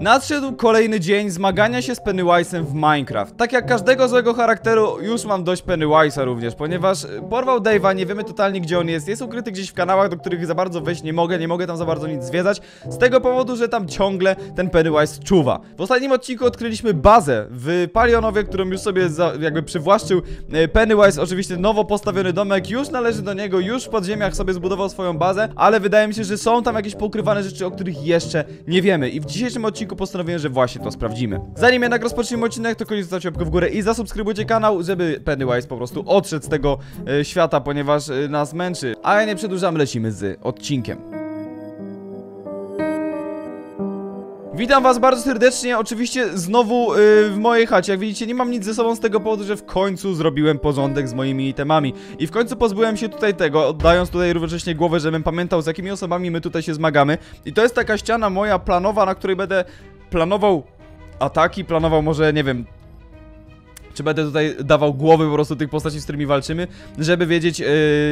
Nadszedł kolejny dzień zmagania się z Pennywise'em w Minecraft. Tak jak każdego złego charakteru, już mam dość Pennywise'a również, ponieważ y, porwał Dave'a, nie wiemy totalnie gdzie on jest, jest ukryty gdzieś w kanałach, do których za bardzo wejść nie mogę, nie mogę tam za bardzo nic zwiedzać, z tego powodu, że tam ciągle ten Pennywise czuwa. W ostatnim odcinku odkryliśmy bazę w Palionowie, którą już sobie za, jakby przywłaszczył y, Pennywise, oczywiście nowo postawiony domek, już należy do niego, już w podziemiach sobie zbudował swoją bazę, ale wydaje mi się, że są tam jakieś poukrywane rzeczy, o których jeszcze nie wiemy i w dzisiejszym odcinku postanowiłem, że właśnie to sprawdzimy. Zanim jednak rozpoczniemy odcinek, to koniecznie zostawcie łapkę w górę i zasubskrybujcie kanał, żeby Pennywise po prostu odszedł z tego e, świata, ponieważ e, nas męczy. A ja nie przedłużam, lecimy z odcinkiem. Witam was bardzo serdecznie, oczywiście znowu yy, w mojej chacie, jak widzicie nie mam nic ze sobą z tego powodu, że w końcu zrobiłem porządek z moimi itemami. I w końcu pozbyłem się tutaj tego, oddając tutaj równocześnie głowę, żebym pamiętał z jakimi osobami my tutaj się zmagamy. I to jest taka ściana moja planowa, na której będę planował ataki, planował może, nie wiem, czy będę tutaj dawał głowy po prostu tych postaci, z którymi walczymy, żeby wiedzieć yy,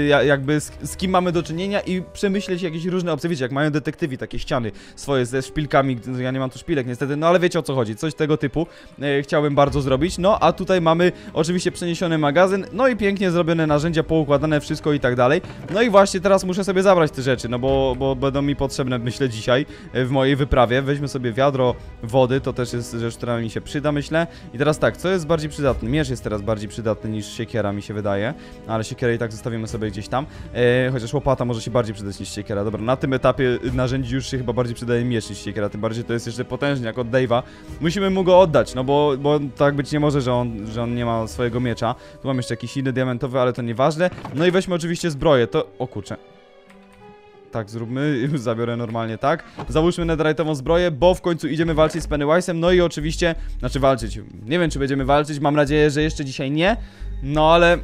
ja- jakby z, z kim mamy do czynienia i przemyśleć jakieś różne opcje, wiecie, jak mają detektywi takie ściany swoje ze szpilkami, ja nie mam tu szpilek niestety, no ale wiecie o co chodzi, coś tego typu yy, chciałbym bardzo zrobić, no a tutaj mamy oczywiście przeniesiony magazyn, no i pięknie zrobione narzędzia, poukładane wszystko i tak dalej, no i właśnie teraz muszę sobie zabrać te rzeczy, no bo, bo będą mi potrzebne myślę dzisiaj yy, w mojej wyprawie, weźmy sobie wiadro wody, to też jest rzecz, która mi się przyda myślę. I teraz tak, co jest bardziej przydatne? Miecz jest teraz bardziej przydatny niż siekiera mi się wydaje, ale siekierę i tak zostawimy sobie gdzieś tam. E, chociaż łopata może się bardziej przydać niż siekiera. Dobra, na tym etapie narzędzi już się chyba bardziej przydaje miecz niż siekiera, tym bardziej to jest jeszcze potężny jak od Dave'a. Musimy mu go oddać, no bo, bo tak być nie może, że on, że on nie ma swojego miecza. Tu mam jeszcze jakiś inny diamentowy, ale to nieważne. No i weźmy oczywiście zbroję, to... O kurczę. Tak, zróbmy, zabiorę normalnie, tak? Załóżmy netherite'ową zbroję, bo w końcu idziemy walczyć z Pennywise'em, no i oczywiście, znaczy walczyć, nie wiem czy będziemy walczyć, mam nadzieję, że jeszcze dzisiaj nie, no ale...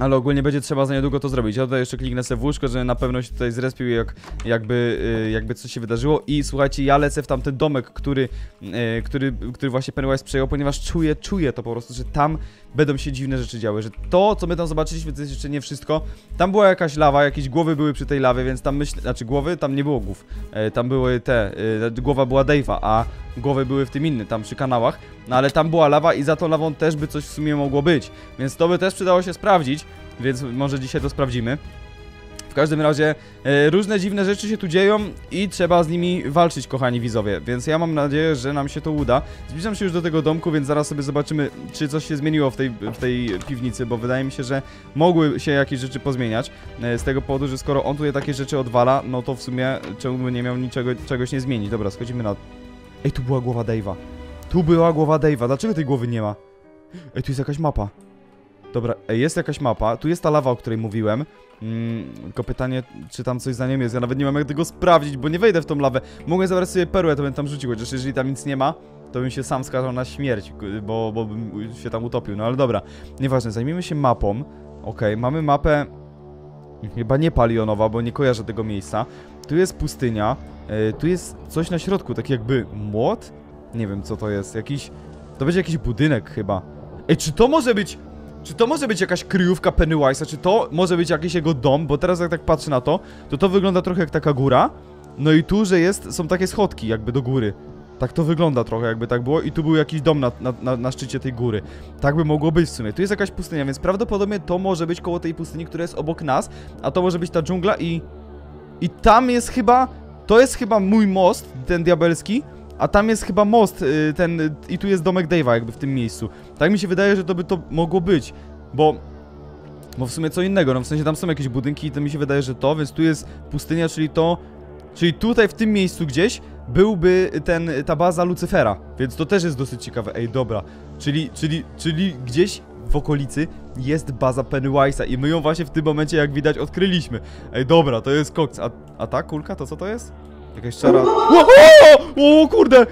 Ale ogólnie będzie trzeba za niedługo to zrobić. Ja tutaj jeszcze kliknę sobie w łóżko, że na pewno się tutaj zrespił jak, jakby, y, jakby coś się wydarzyło. I słuchajcie, ja lecę w tamten domek, który, y, który, który właśnie Pennywise przejął, ponieważ czuję, czuję to po prostu, że tam będą się dziwne rzeczy działy, że to, co my tam zobaczyliśmy, to jest jeszcze nie wszystko. Tam była jakaś lawa, jakieś głowy były przy tej lawie, więc tam myślę, znaczy głowy, tam nie było głów. E, tam były te, e, głowa była Dave'a, a głowy były w tym innym, tam przy kanałach. No ale tam była lawa i za tą lawą też by coś w sumie mogło być. Więc to by też przydało się sprawdzić, więc może dzisiaj to sprawdzimy. W każdym razie e, różne dziwne rzeczy się tu dzieją i trzeba z nimi walczyć, kochani widzowie. Więc ja mam nadzieję, że nam się to uda. Zbliżam się już do tego domku, więc zaraz sobie zobaczymy, czy coś się zmieniło w tej, w tej piwnicy, bo wydaje mi się, że mogły się jakieś rzeczy pozmieniać. E, z tego powodu, że skoro on tutaj takie rzeczy odwala, no to w sumie czemu by nie miał niczego, czegoś nie zmienić. Dobra, schodzimy na... Ej, tu była głowa Dave'a. Tu była głowa Dave'a. Dlaczego tej głowy nie ma? Ej, tu jest jakaś mapa. Dobra, ej, jest jakaś mapa. Tu jest ta lawa, o której mówiłem. Mm, tylko pytanie, czy tam coś za nią jest. Ja nawet nie mam jak tego sprawdzić, bo nie wejdę w tą lawę. Mogę zabrać sobie perłę, to bym tam rzucił, chociaż jeżeli tam nic nie ma, to bym się sam skazał na śmierć, bo, bo bym się tam utopił. No ale dobra, nieważne, zajmijmy się mapą. Okej, mamy mapę chyba nie palionowa, bo nie kojarzę tego miejsca. Tu jest pustynia, e, tu jest coś na środku, tak jakby młot? Nie wiem co to jest, jakiś... To będzie jakiś budynek chyba. Ej, czy to może być... Czy to może być jakaś kryjówka Pennywise'a? Czy to może być jakiś jego dom? Bo teraz jak tak patrzę na to, to to wygląda trochę jak taka góra. No i tu, że jest, są takie schodki jakby do góry. Tak to wygląda trochę jakby tak było i tu był jakiś dom na, na, na, szczycie tej góry. Tak by mogło być w sumie. Tu jest jakaś pustynia, więc prawdopodobnie to może być koło tej pustyni, która jest obok nas, a to może być ta dżungla i... I tam jest chyba... To jest chyba mój most, ten diabelski, a tam jest chyba most, y, ten... y, I tu jest domek Dave'a jakby w tym miejscu. Tak mi się wydaje, że to by to mogło być, bo... Bo w sumie co innego, no w sensie tam są jakieś budynki i to mi się wydaje, że to, więc tu jest pustynia, czyli to... Czyli tutaj w tym miejscu gdzieś byłby ten, ta baza Lucyfera, więc to też jest dosyć ciekawe. Ej, dobra, czyli, czyli, czyli gdzieś w okolicy jest baza Pennywise'a i my ją właśnie w tym momencie, jak widać, odkryliśmy. Ej, dobra, to jest koks. A, a ta kulka, to co to jest? Jakaś czara... O, kurde!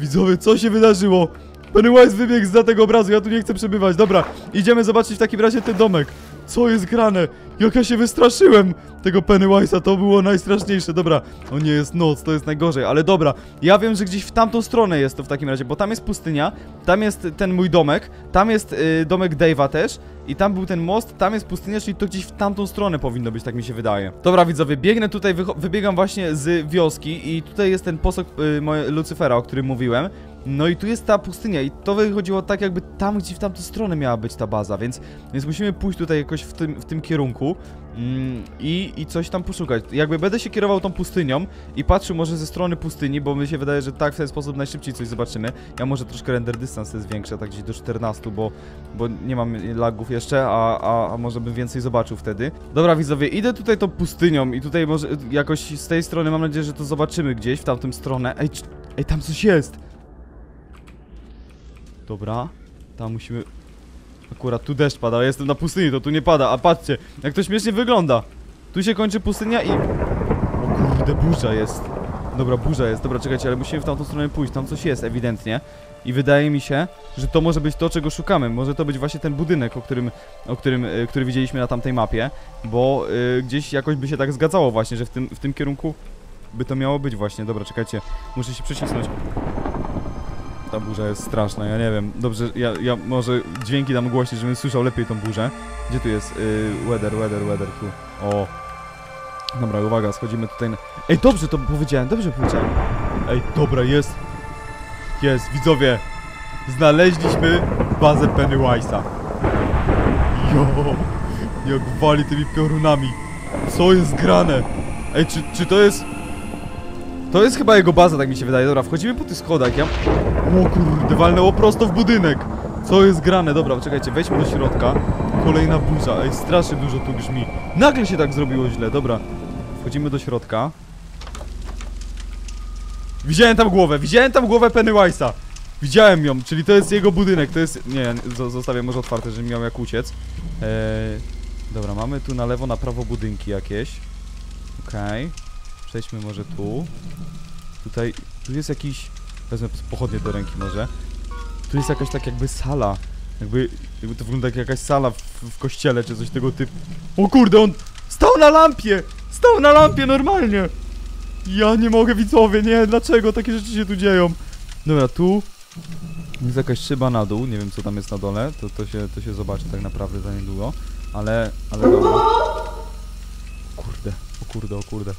Widzowie, co się wydarzyło? Pennywise wybiegł za tego obrazu, ja tu nie chcę przebywać. Dobra, idziemy zobaczyć w takim razie ten domek. Co jest grane? Jak ja się wystraszyłem tego Pennywise'a, to było najstraszniejsze. Dobra, o nie, jest noc, to jest najgorzej, ale dobra. Ja wiem, że gdzieś w tamtą stronę jest to w takim razie, bo tam jest pustynia, tam jest ten mój domek, tam jest y, domek Dave'a też i tam był ten most, tam jest pustynia, czyli to gdzieś w tamtą stronę powinno być, tak mi się wydaje. Dobra, widzowie, biegnę tutaj, wybiegam właśnie z wioski i tutaj jest ten posąg y, moje, Lucyfera, o którym mówiłem. No i tu jest ta pustynia i to wychodziło tak jakby tam, gdzie w tamtą stronę miała być ta baza, więc, więc musimy pójść tutaj jakoś w tym, w tym kierunku mm, i, i coś tam poszukać. Jakby będę się kierował tą pustynią i patrzył może ze strony pustyni, bo mi się wydaje, że tak w ten sposób najszybciej coś zobaczymy. Ja może troszkę render dystans jest większy, tak gdzieś do 14, bo, bo nie mam lagów jeszcze, a, a, a może bym więcej zobaczył wtedy. Dobra widzowie, idę tutaj tą pustynią i tutaj może jakoś z tej strony mam nadzieję, że to zobaczymy gdzieś w tamtą stronę. Ej, ej tam coś jest! Dobra, tam musimy... Akurat tu deszcz pada, jestem na pustyni, to tu nie pada, a patrzcie, jak to śmiesznie wygląda. Tu się kończy pustynia i... O kurde, burza jest. Dobra, burza jest, dobra, czekajcie, ale musimy w tamtą stronę pójść, tam coś jest ewidentnie. I wydaje mi się, że to może być to, czego szukamy. Może to być właśnie ten budynek, o którym, o którym, y, który widzieliśmy na tamtej mapie, bo y, gdzieś jakoś by się tak zgadzało właśnie, że w tym, w tym kierunku by to miało być właśnie. Dobra, czekajcie, muszę się przycisnąć. Ta burza jest straszna, ja nie wiem. Dobrze, ja, ja może dźwięki dam głośniej, żebym słyszał lepiej tą burzę. Gdzie tu jest? Yy, weather, weather, weather, tu. O. Dobra, uwaga, schodzimy tutaj na... Ej, dobrze to powiedziałem, dobrze powiedziałem. Ej, dobra, jest. Jest, widzowie. Znaleźliśmy bazę Pennywise'a. Jo, jak wali tymi piorunami. Co jest grane? Ej, czy, czy to jest... To jest chyba jego baza, tak mi się wydaje. Dobra, wchodzimy po tych schodach. Ja... O kurde, walnęło prosto w budynek. Co jest grane? Dobra, czekajcie, wejdźmy do środka. Kolejna burza. Ej, strasznie dużo tu brzmi. Nagle się tak zrobiło źle, dobra. Wchodzimy do środka. Widziałem tam głowę, widziałem tam głowę Pennywise'a. Widziałem ją, czyli to jest jego budynek, to jest... Nie, zo- zostawię może otwarte, żeby miał jak uciec. Eee, dobra, mamy tu na lewo, na prawo budynki jakieś. Okej. Przejdźmy może tu. Tutaj, tu jest jakiś... Wezmę pochodnie do ręki może. Tu jest jakaś tak jakby sala. Jakby, jakby to wygląda jak jakaś sala w, w kościele czy coś tego typu. O kurde, on stał na lampie! Stał na lampie normalnie! Ja nie mogę widzowie, nie, dlaczego takie rzeczy się tu dzieją? Dobra, tu jest jakaś szyba na dół, nie wiem co tam jest na dole, to, to, się, to się zobaczy tak naprawdę za niedługo, ale, ale dobra kurde, o kurde, o kurde.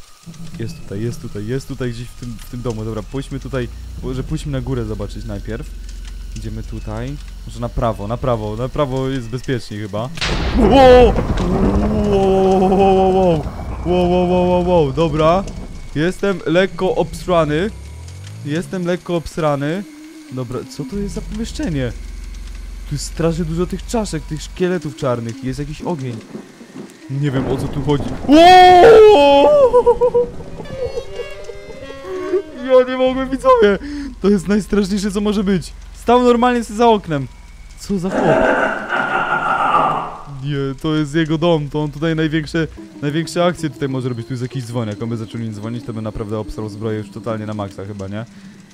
Jest tutaj, jest tutaj, jest tutaj gdzieś w tym, w tym domu. Dobra, pójdźmy tutaj, że pójdźmy na górę zobaczyć najpierw. Idziemy tutaj. Może na prawo, na prawo, na prawo jest bezpieczniej chyba. Wow! Wow, wow, wow, wow, dobra. Jestem lekko obsrany. Jestem lekko obsrany. Dobra, co to jest za pomieszczenie? Tu jest strasznie dużo tych czaszek, tych szkieletów czarnych. Jest jakiś ogień. Nie wiem o co tu chodzi. Wow! Ja nie mogłem widzowie. To jest najstraszniejsze co może być. Stał normalnie sobie za oknem. Co za chłop? Nie, to jest jego dom, to on tutaj największe, największe akcje tutaj może robić. Tu jest jakiś dzwonek, jak on by zaczął mi dzwonić, to by naprawdę obsrał zbroję już totalnie na maksa chyba, nie?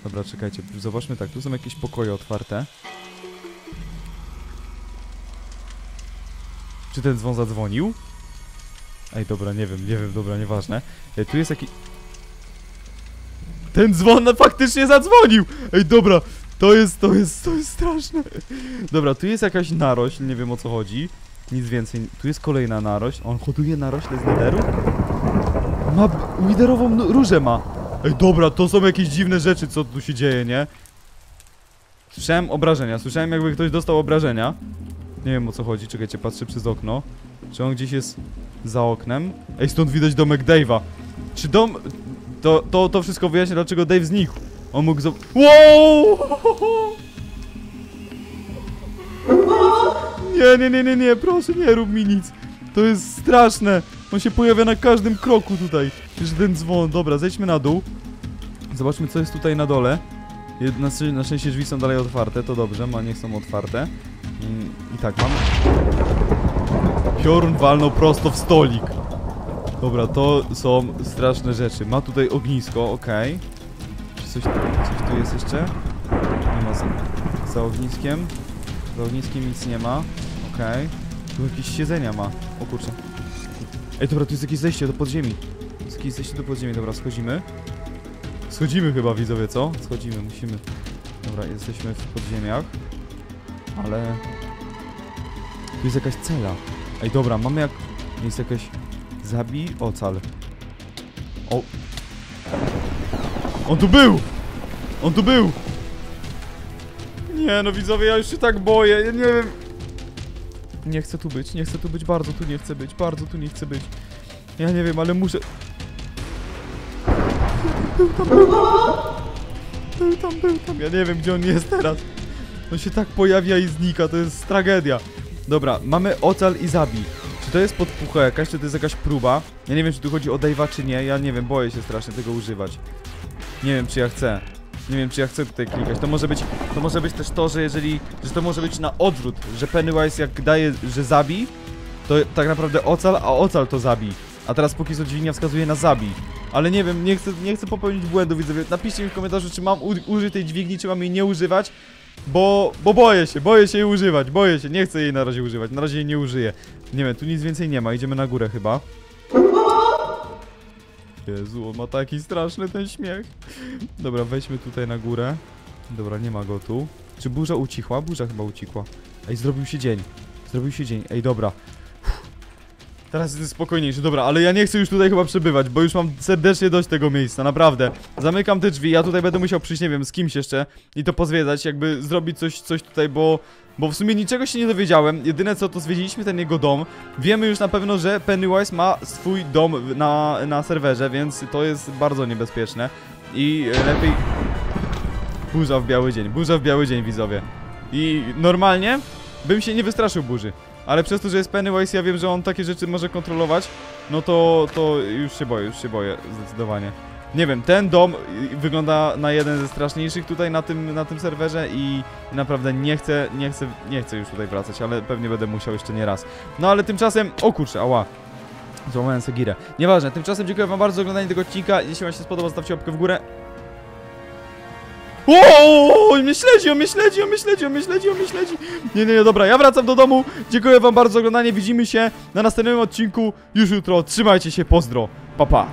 Dobra, czekajcie, zobaczmy tak, tu są jakieś pokoje otwarte. Czy ten dzwon zadzwonił? Ej, dobra, nie wiem, nie wiem, dobra, nieważne. Ej, tu jest jakiś... Ten dzwon faktycznie zadzwonił! Ej, dobra, to jest, to jest, to jest straszne. Dobra, tu jest jakaś narośl, nie wiem o co chodzi. Nic więcej. Tu jest kolejna narośl. On hoduje narośle z nederu? Ma widerową różę ma. Ej, dobra, to są jakieś dziwne rzeczy, co tu się dzieje, nie? Słyszałem obrażenia, słyszałem jakby ktoś dostał obrażenia. Nie wiem o co chodzi, czekajcie, patrzę przez okno. Czy on gdzieś jest za oknem? Ej, stąd widać domek Dave'a. Czy dom... To, to, to wszystko wyjaśnia, dlaczego Dave znikł. On mógł zo... Wow! Nie, nie, nie, nie, nie, proszę nie rób mi nic. To jest straszne. On się pojawia na każdym kroku tutaj. Że ten dzwon. Dobra, zejdźmy na dół. Zobaczmy, co jest tutaj na dole. Na, na szczęście drzwi są dalej otwarte, to dobrze, ma niech są otwarte. Mm, I tak, mamy... Piorun walnął prosto w stolik. Dobra, to są straszne rzeczy. Ma tutaj ognisko, okej. Czy coś, coś tu jest jeszcze? Nie ma za, za ogniskiem. Za ogniskiem nic nie ma. Okej. Tu jakieś siedzenia ma. O kurczę. Ej, dobra, tu jest jakieś zejście do podziemi. Jest jakieś zejście do podziemi, dobra, schodzimy. Schodzimy chyba, widzowie, co? Schodzimy, musimy. Dobra, jesteśmy w podziemiach. Ale... Tu jest jakaś cela. Ej, dobra, mamy jak... Jest jakaś... Zabij ocal. O... On tu był! On tu był! Nie no widzowie, ja już się tak boję, ja nie wiem... Nie chcę tu być, nie chcę tu być, bardzo tu nie chcę być, bardzo tu nie chcę być. Ja nie wiem, ale muszę... Był tam, był tam. Był tam, był tam. Ja nie wiem, gdzie on jest teraz. On się tak pojawia i znika, to jest tragedia. Dobra, mamy ocal i zabij. Czy to jest podpucha jakaś, czy to jest jakaś próba? Ja nie wiem, czy tu chodzi o Dave'a, czy nie. Ja nie wiem, boję się strasznie tego używać. Nie wiem, czy ja chcę. Nie wiem, czy ja chcę tutaj klikać. To może być, to może być też to, że jeżeli, że to może być na odwrót, że Pennywise jak daje, że zabij, to tak naprawdę ocal, a ocal to zabij. A teraz póki co dźwignia wskazuje na zabij. Ale nie wiem, nie chcę, nie chcę popełnić błędu, widzowie. Napiszcie mi w komentarzu, czy mam użyć tej dźwigni, czy mam jej nie używać. Bo, bo boję się, boję się jej używać, boję się, nie chcę jej na razie używać, na razie jej nie użyję. Nie wiem, tu nic więcej nie ma, idziemy na górę chyba. Jezu, on ma taki straszny ten śmiech. Dobra, wejdźmy tutaj na górę. Dobra, nie ma go tu. Czy burza ucichła? Burza chyba ucichła. Ej, zrobił się dzień. Zrobił się dzień. Ej, dobra. Teraz jest spokojniejszy, dobra, ale ja nie chcę już tutaj chyba przebywać, bo już mam serdecznie dość tego miejsca, naprawdę. Zamykam te drzwi, ja tutaj będę musiał przyjść, nie wiem, z kimś jeszcze i to pozwiedzać, jakby zrobić coś, coś tutaj, bo... Bo w sumie niczego się nie dowiedziałem, jedyne co to zwiedziliśmy ten jego dom. Wiemy już na pewno, że Pennywise ma swój dom na, na serwerze, więc to jest bardzo niebezpieczne. I lepiej... Burza w biały dzień, burza w biały dzień, widzowie. I normalnie bym się nie wystraszył burzy. Ale przez to, że jest Pennywise, ja wiem, że on takie rzeczy może kontrolować, no to, to już się boję, już się boję, zdecydowanie. Nie wiem, ten dom wygląda na jeden ze straszniejszych tutaj na tym, na tym serwerze i naprawdę nie chcę, nie chcę, nie chcę już tutaj wracać, ale pewnie będę musiał jeszcze nie raz. No ale tymczasem, o kurczę, ała. Złamałem sobie girę. Nieważne, tymczasem dziękuję wam bardzo za oglądanie tego odcinka. Jeśli wam się spodobał, zostawcie łapkę w górę. O, mnie śledzi, on mnie śledzi, on mnie śledzi, on mnie śledzi, on mnie śledzi. Nie, nie, nie, dobra, ja wracam do domu. Dziękuję wam bardzo za oglądanie. Widzimy się na następnym odcinku już jutro. Trzymajcie się, pozdro. Pa, pa.